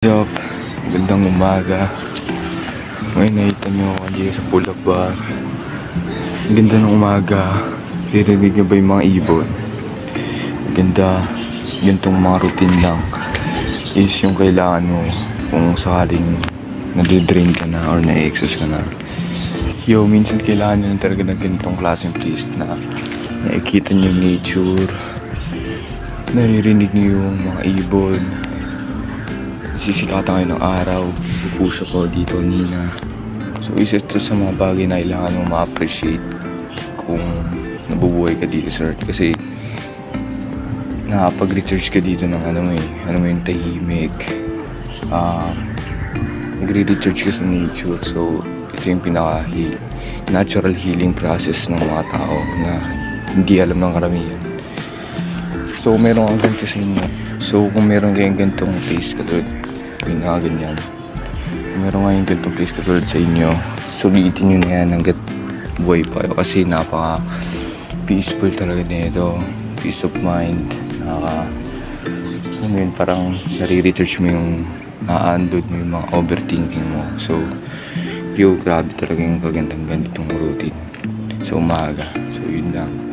What's up? Magandang umaga. Ngayon nakita nyo ako dito sa Pulabar. Ang ganda ng umaga. Dirinig nyo ba yung mga ibon? Ang ganda. Gantong mga routine lang. Is yung kailangan mo kung sakaling nadidrain ka na or na-exhaust ka na. Yo, minsan kailangan nyo na talaga ng ganitong klaseng place na nakikita nyo nature, naririnig nyo yung mga ibon, sisikatan kayo ng araw, pupuso ko dito nina. So isa ito sa mga bagay na kailangan mo ma-appreciate kung nabubuhay ka dito sa earth kasi nakapag-research ka dito ng ano mo eh, ano mo yung tahimik. Ah, nagre-research ka sa nature so ito yung pinaka heal, natural healing process ng mga tao na hindi alam ng karamihan. So, meron kang ganito sa inyo. So, kung meron kayong ganitong place katulad yung mga ganyan. Meron kayong ganitong place katulad sa inyo, sulitin nyo na yan hanggat buhay pa kayo. Kasi napaka peaceful talaga nito. Peace of mind. Nakaka, ano yun, parang nare-research mo yung na-undod mo yung mga overthinking mo. So, yo, grabe talaga yung kagandang ganitong routine sa umaga. So, yun lang.